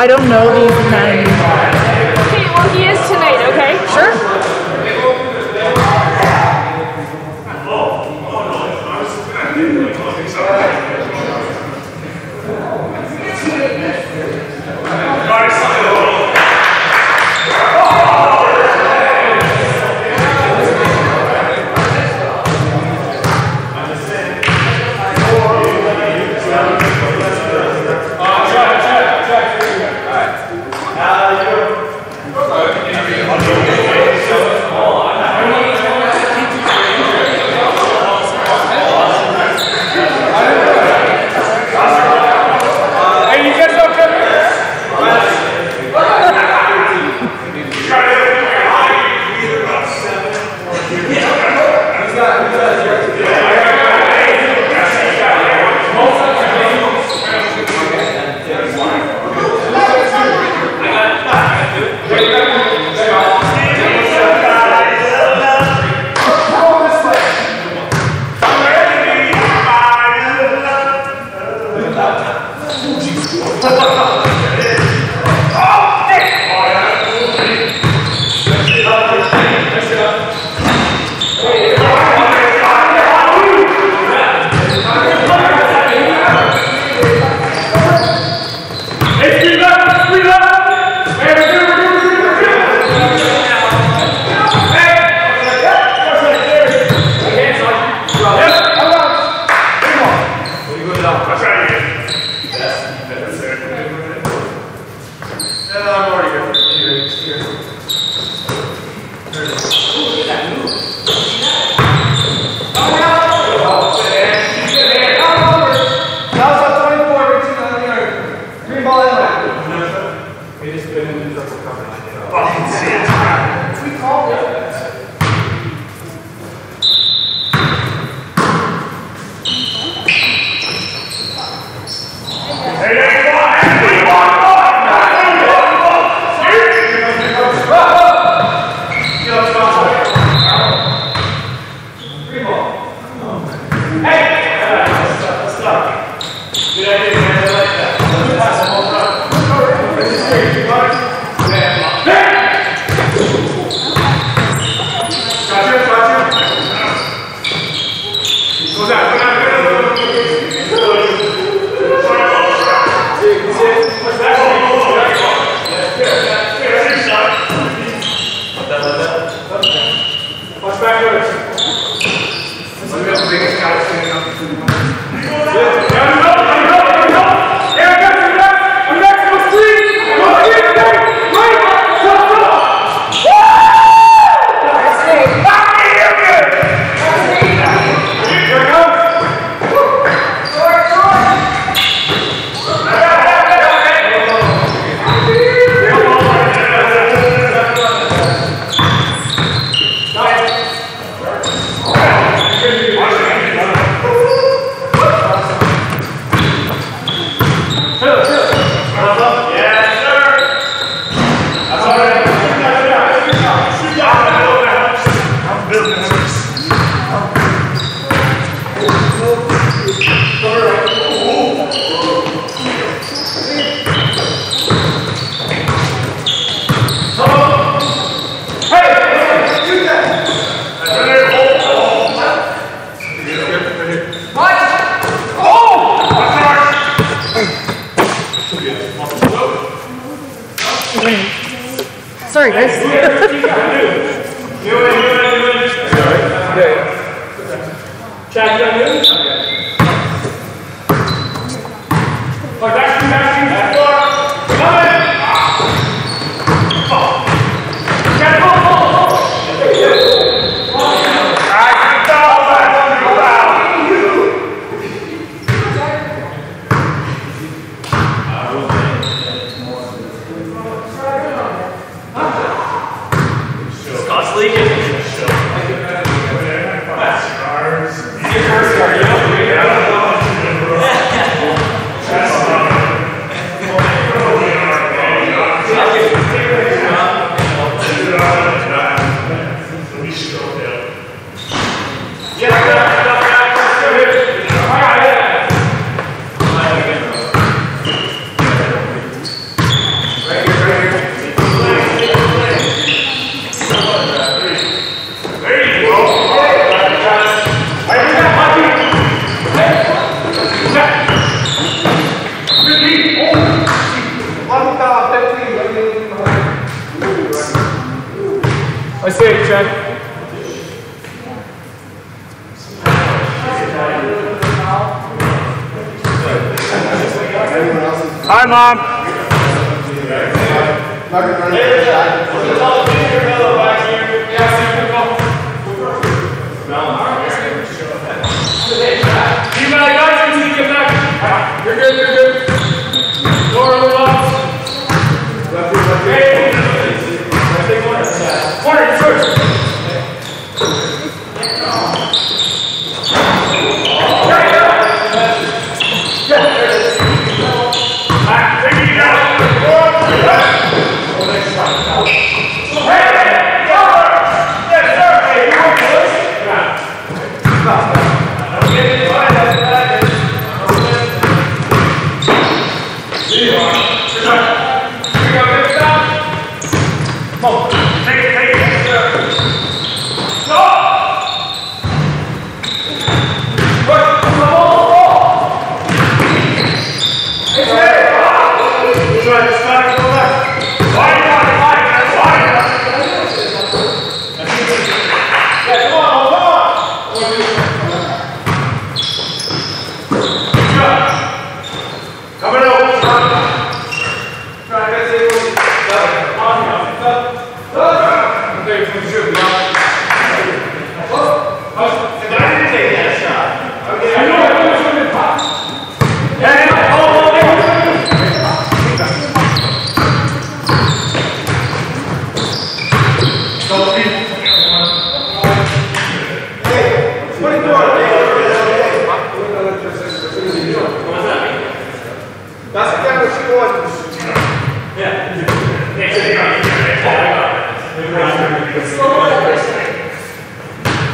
I don't know these names. Sorry,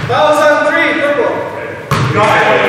That was on three, purple.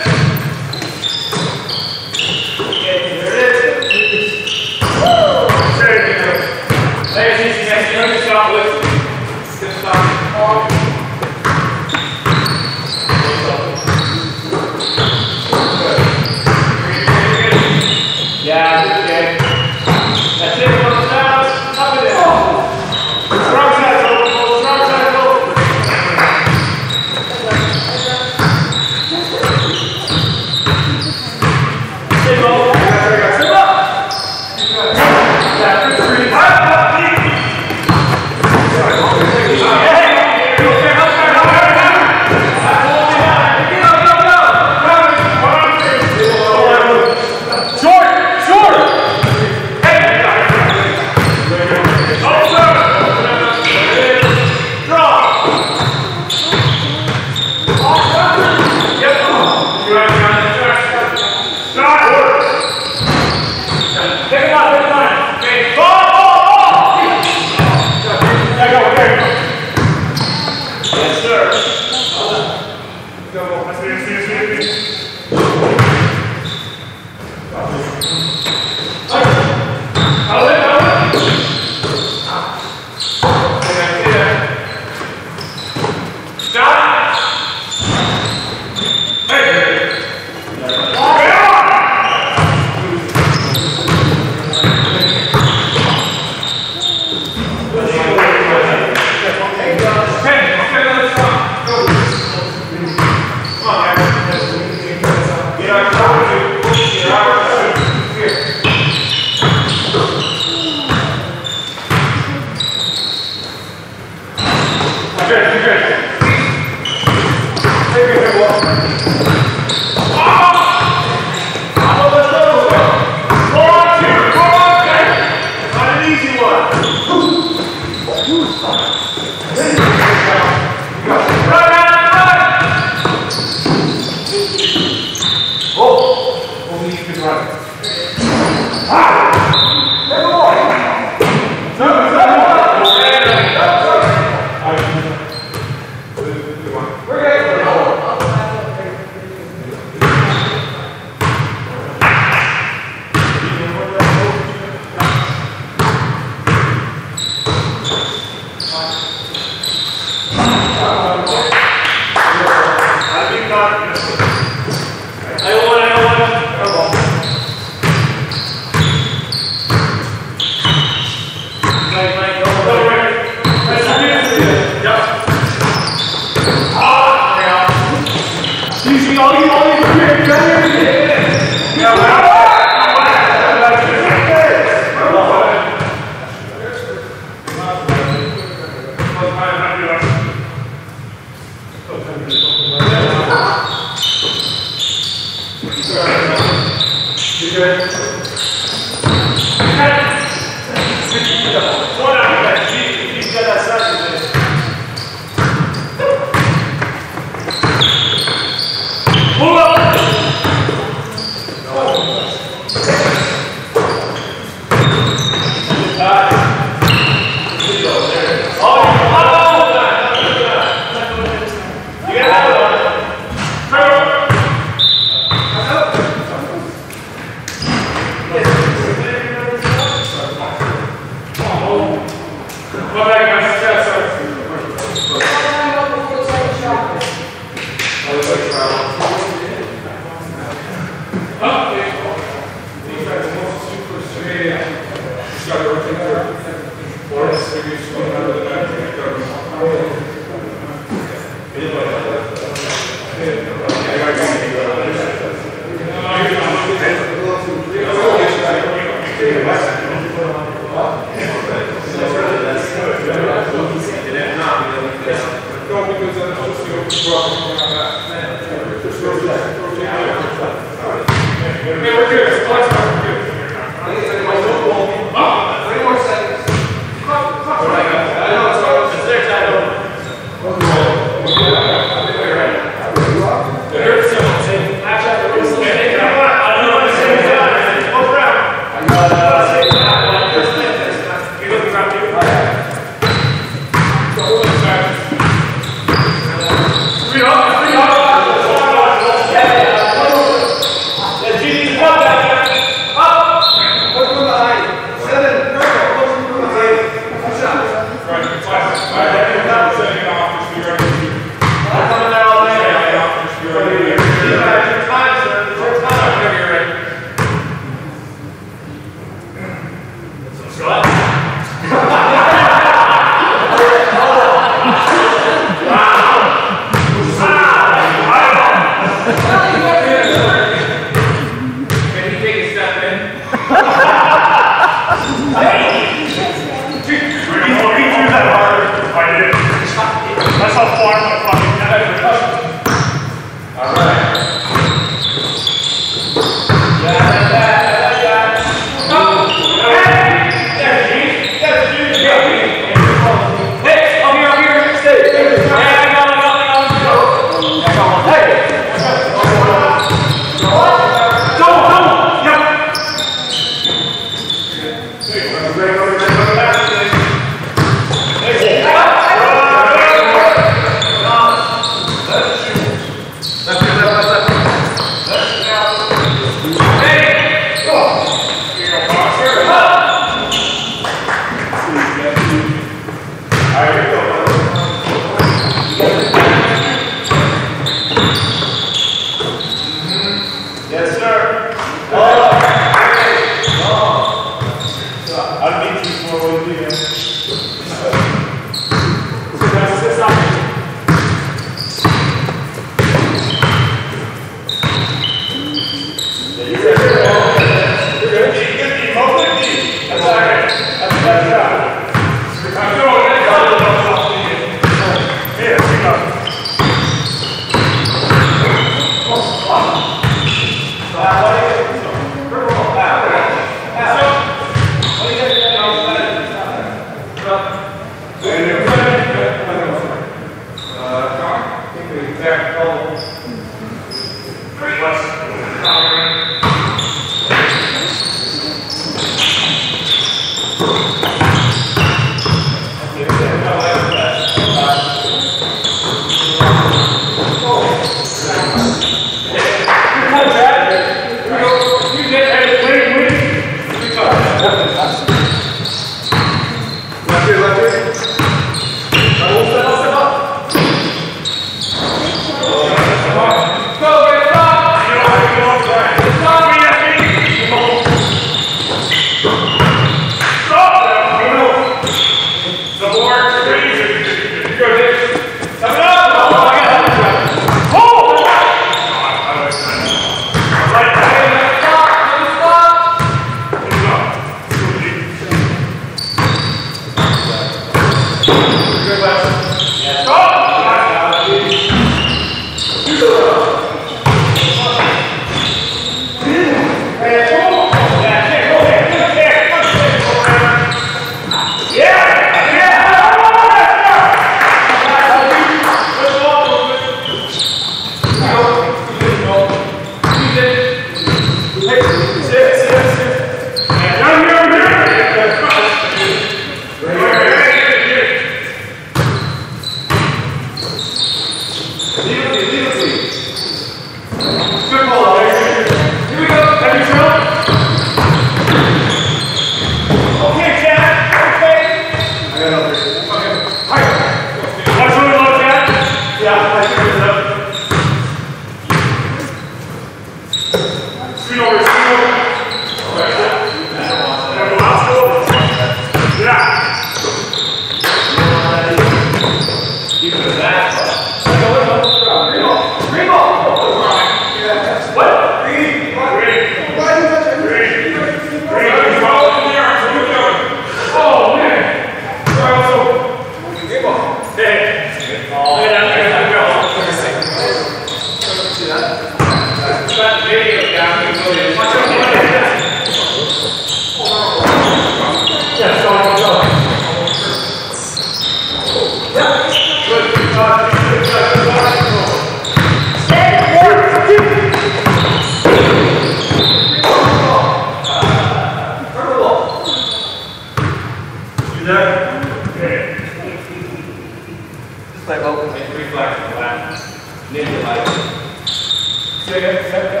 Você é,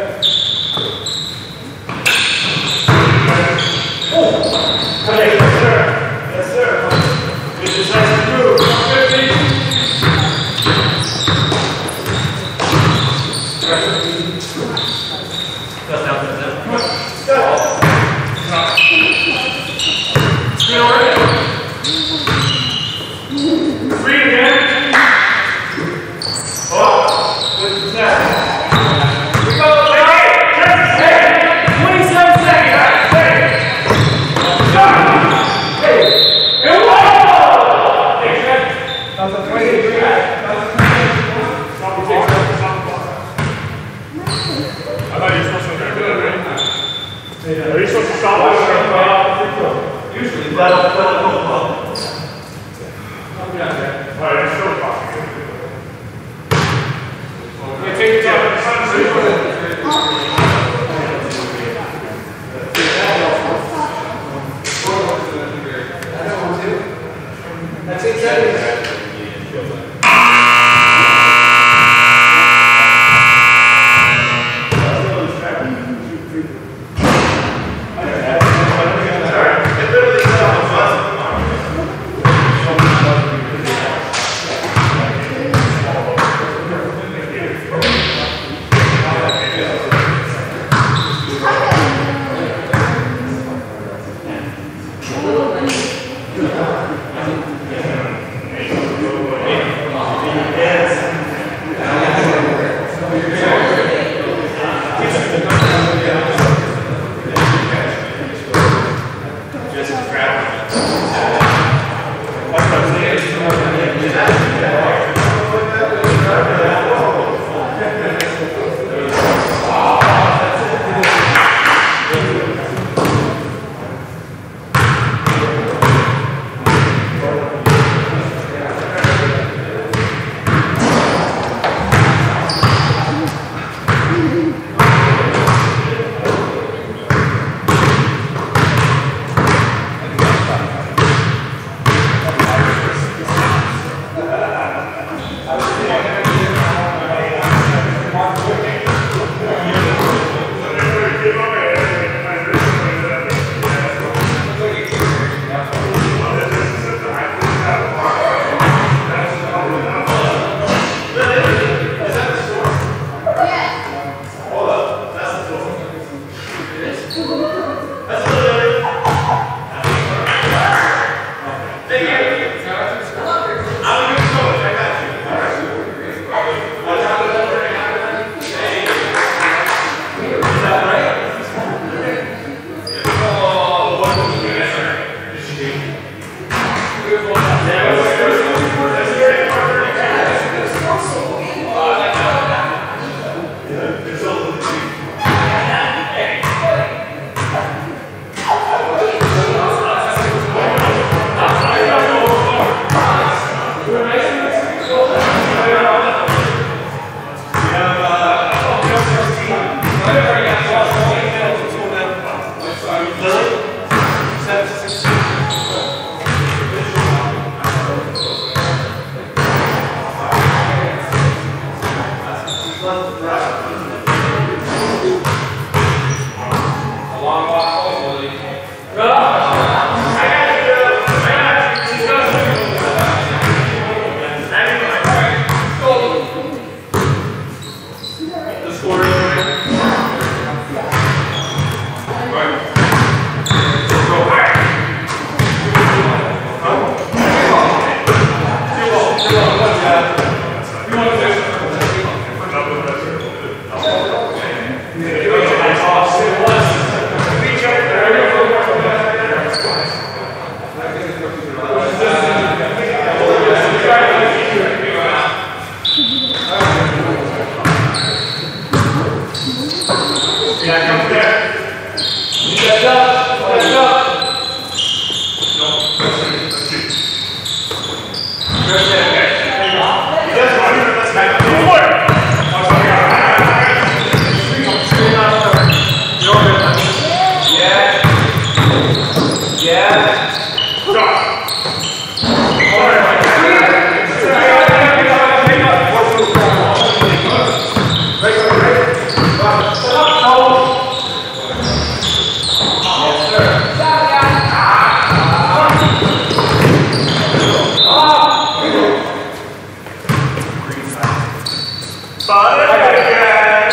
Spider-Man!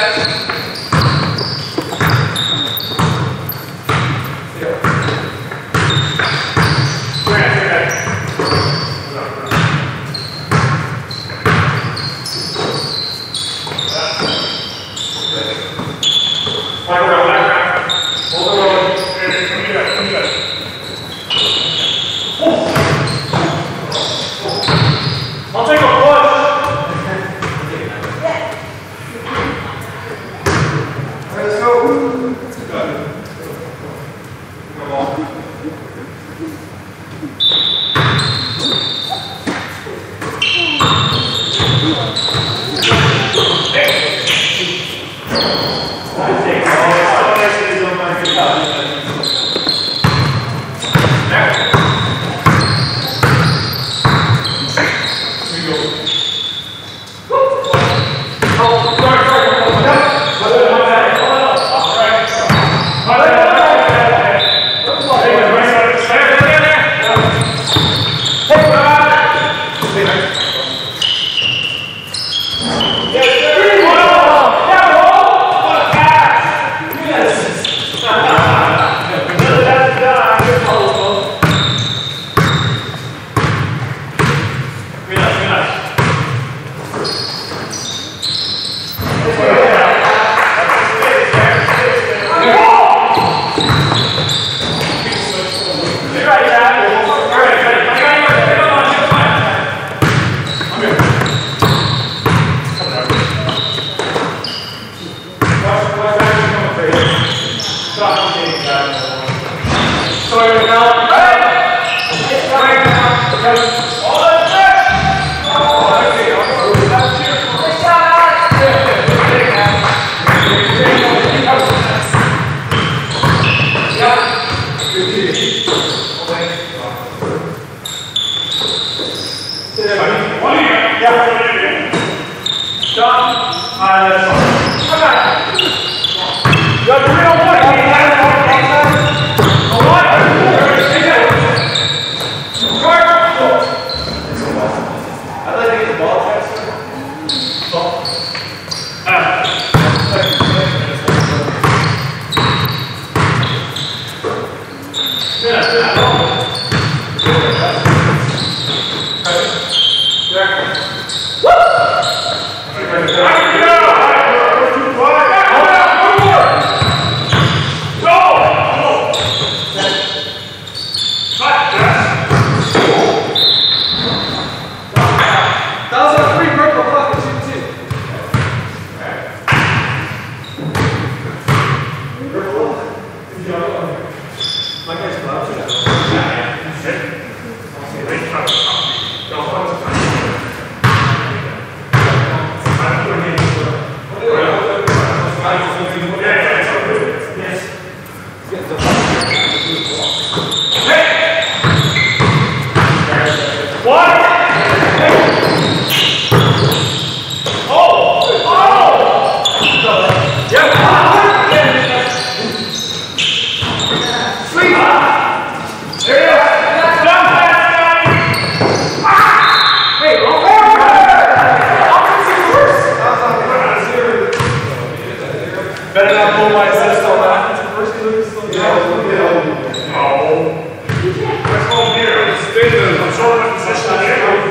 Bitte, schon das ist das Schlechte. Aber, aber, aber, aber, aber, aber, aber,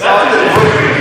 aber, aber,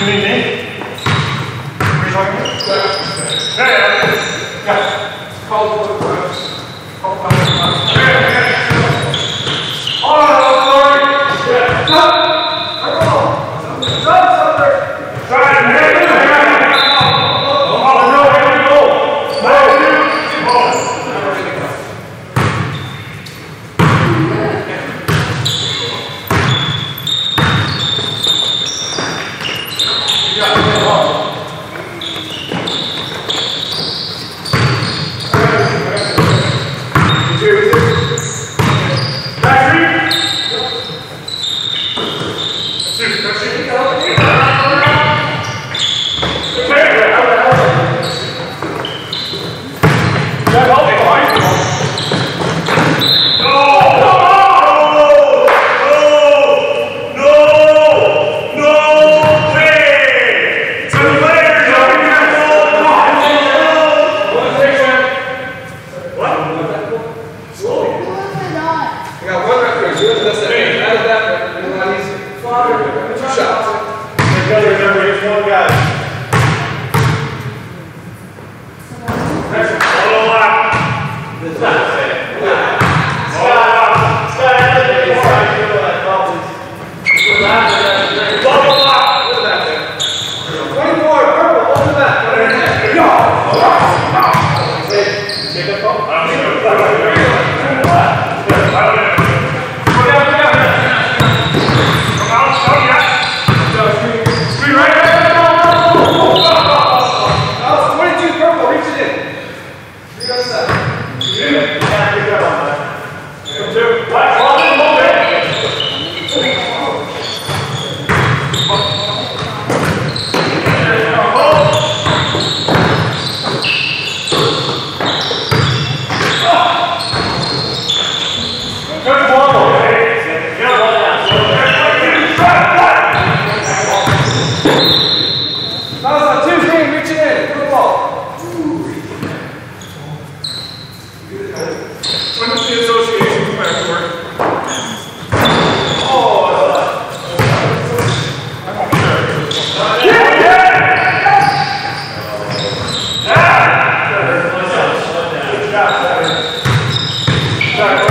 doing you? Yeah. Yeah, It's called works. 시간